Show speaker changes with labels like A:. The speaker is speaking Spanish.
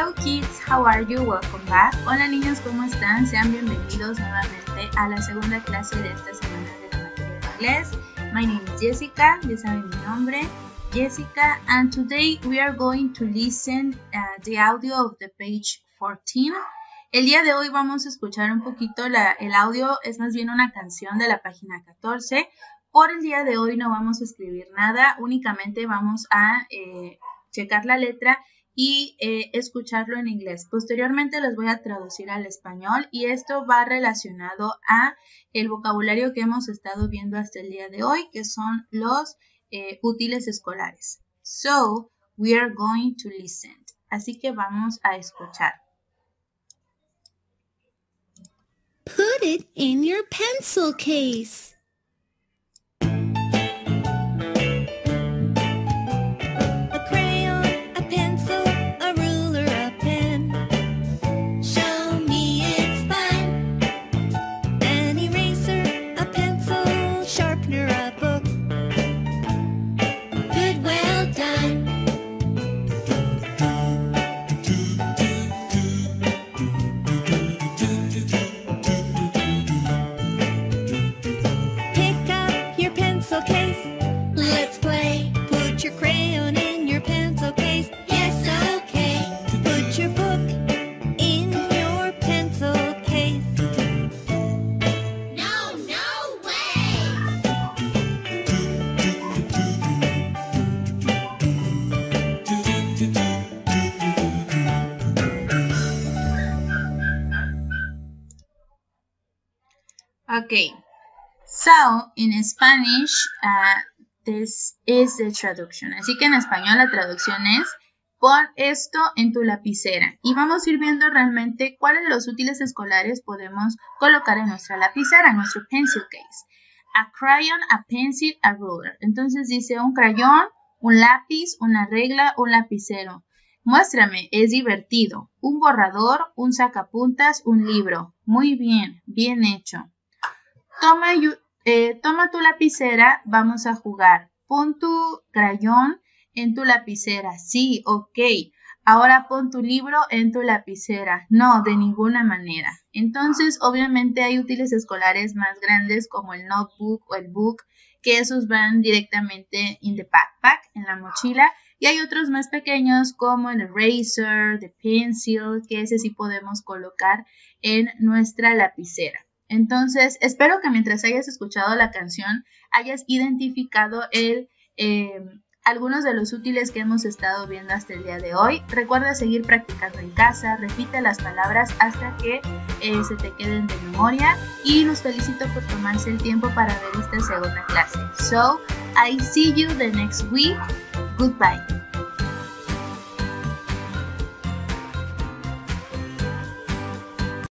A: Hello kids, how are you? Welcome back. Hola niños, ¿cómo están? Sean bienvenidos nuevamente a la segunda clase de esta semana de la materia de inglés. My name is Jessica, ya saben mi nombre, Jessica, and today we are going to listen uh, the audio of the page 14. El día de hoy vamos a escuchar un poquito la, el audio, es más bien una canción de la página 14. Por el día de hoy no vamos a escribir nada, únicamente vamos a eh, checar la letra y eh, escucharlo en inglés. Posteriormente les voy a traducir al español y esto va relacionado a el vocabulario que hemos estado viendo hasta el día de hoy, que son los eh, útiles escolares. So, we are going to listen. Así que vamos a escuchar.
B: Put it in your pencil case. pencil case. Let's play. Put your crayon in your pencil case. Yes, okay. Put your book in your pencil case. No, no way.
A: Okay. So in Spanish, uh, this is the traduction. Así que en español la traducción es pon esto en tu lapicera. Y vamos a ir viendo realmente cuáles de los útiles escolares podemos colocar en nuestra lapicera, en nuestro pencil case. A crayon, a pencil, a ruler. Entonces dice un crayón, un lápiz, una regla, un lapicero. Muéstrame, es divertido. Un borrador, un sacapuntas, un libro. Muy bien, bien hecho. Toma, eh, toma tu lapicera, vamos a jugar. Pon tu crayón en tu lapicera. Sí, ok. Ahora pon tu libro en tu lapicera. No, de ninguna manera. Entonces, obviamente hay útiles escolares más grandes como el notebook o el book, que esos van directamente en the backpack, en la mochila. Y hay otros más pequeños como el eraser, the pencil, que ese sí podemos colocar en nuestra lapicera. Entonces, espero que mientras hayas escuchado la canción hayas identificado el, eh, algunos de los útiles que hemos estado viendo hasta el día de hoy. Recuerda seguir practicando en casa, repite las palabras hasta que eh, se te queden de memoria y los felicito por tomarse el tiempo para ver esta segunda clase. So, I see you the next week. Goodbye.